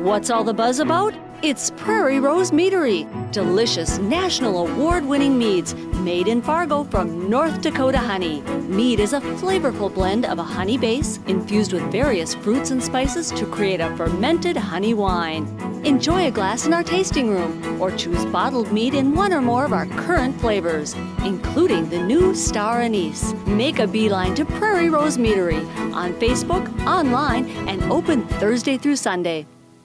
What's all the buzz about? It's Prairie Rose Meadery. Delicious national award winning meads made in Fargo from North Dakota honey. Mead is a flavorful blend of a honey base infused with various fruits and spices to create a fermented honey wine. Enjoy a glass in our tasting room or choose bottled mead in one or more of our current flavors, including the new Star Anise. Make a beeline to Prairie Rose Meadery on Facebook, online, and open Thursday through Sunday.